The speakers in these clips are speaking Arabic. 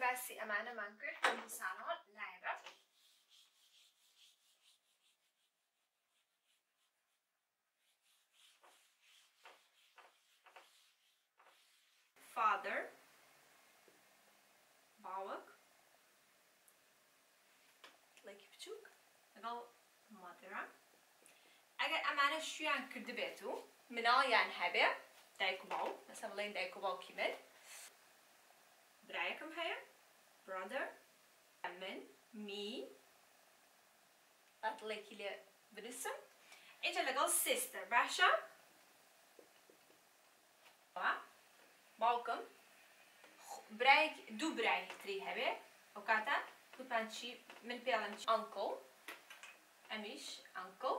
beszi Amanda Munker, 26 live-ra. Father, babak, lekipçuk, gal madra. Eğer amana şu an kırdı betu, minal yani hebe, dayku bal, mesela bulayın dayku bal kimin? ئەتڵێکی لێ بنووسم اینجا لەگەڵ سیستر باشە باوکم برایەک دوو برای تری هەبێ ئەو کاتە وتمان چی من پێڵم ئەنکڵ ئەمیش ئەنکڵ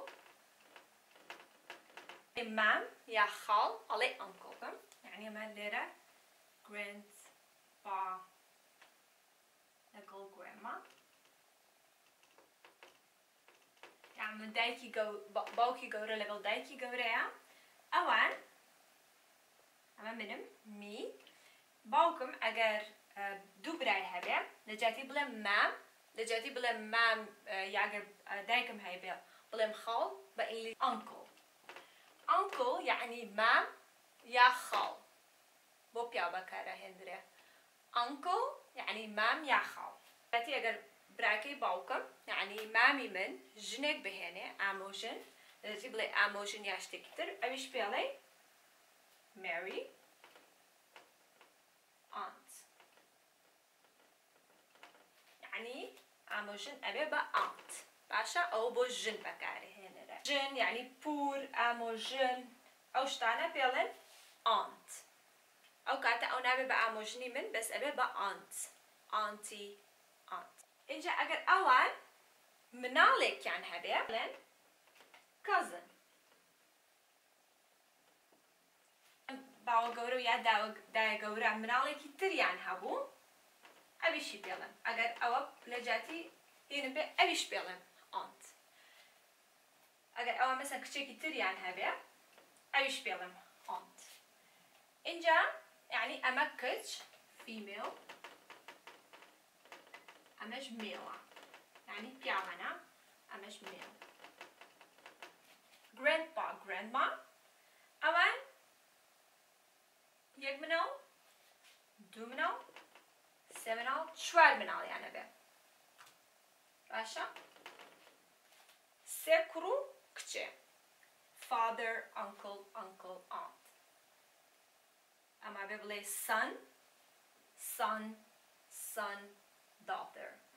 مام یا خاڵ ئەڵێ ئەنکڵکم یعنی ئەمە لێرە گرند با لەگەڵ گرێما یعنی دایکی باوکی گەورە لەگەڵ دایکی گەورەیە ئەوان ئەمە منم می باوکم ئەگەر دوو برای هەبێ لەجاتی بڵێم مام. لەجاتی بڵێم مام یاگەر دایکم هەیە بڵێم خاڵ بە ئینگلی ئەنکڵ ئەنکڵ یعنی مام یا خاڵ بۆ پیا بەکارە هێندرێ ئەنکڵ یعنی مام یا خاڵ جاتی ئەگەر براکەی باوکم یعنی مامی من ژنێک بهێنێ ئامۆژن لەجی بڵێ ئامۆژن یا شتێکی تر ئەویش پێڵێ Mary aunt يعني ئامۆژن ئەبێ بە ئات باشە ئەو بۆ ژن بەکارهێنرە ژن یعنی پور ئامۆژن ئەو شتانە پێڵێن ئانت ئەو کاتە ئەو نابێت بە ئامۆژنی من بەس ئەبێ بە ئانت ئانتی ئانت اینجا ئەگەر ئەوان مناڵێکیان هەبێ. بڵێن. کەزن باوە گەورە و یا دایە گەورە مناڵێکی تریان هەبوو ئەویشی پێڵم ئەگەر ئەوە لە جاتی هێنم پێ ئەویش پێڵم ئۆنت ئەگەر ئەوە مەسەن کچێکی تریان هەبێ ئەویش پێڵم ئۆنت اینجا یعنی ئەمە کچ فیمێل ئەمەش مێوە yani piamana ameš mil. Grandpa, grandma. Avan jedminal, duminal, seminal, čvarminal yani be. Başa. Sekuru kçe. Father, uncle, uncle, aunt. Ama be son, son, son, daughter.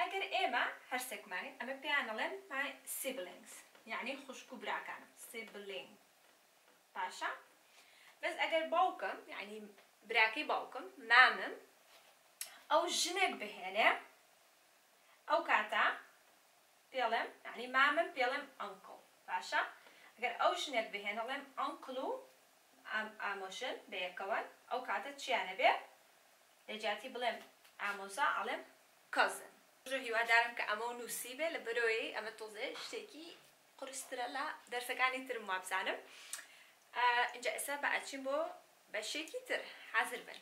ئەگەر ئێمە هەرسێکمانی ئەمە پێیانەڵێن my siblings. یعنی خوشک و براکانم sibling. باشە بەس ئەگەر باوکم یعنی براکەی باوکم مامم ئەو ژنێک بهێنێ ئەو کاتە پێڵێم یعنی مامم پێڵێم ئەنکڵ باشە ئەگەر ئەو ژنێک بهێنەڵێم ئەنکڵ و ئامۆژن بەیەکەوە ئەو کاتە چیانە بێ لەجاتی بڵێم ئامۆزا ئەڵێم کەزن هیوادارم کە ئەمە نووسی بێ لە بەرۆی ئەمە تۆزێ شتێکی قرسترە لە دەرسەکانی ترم وابزانم. اینجا ئێستا بە ئەچین بۆ بەشێکی تر حاضر بن.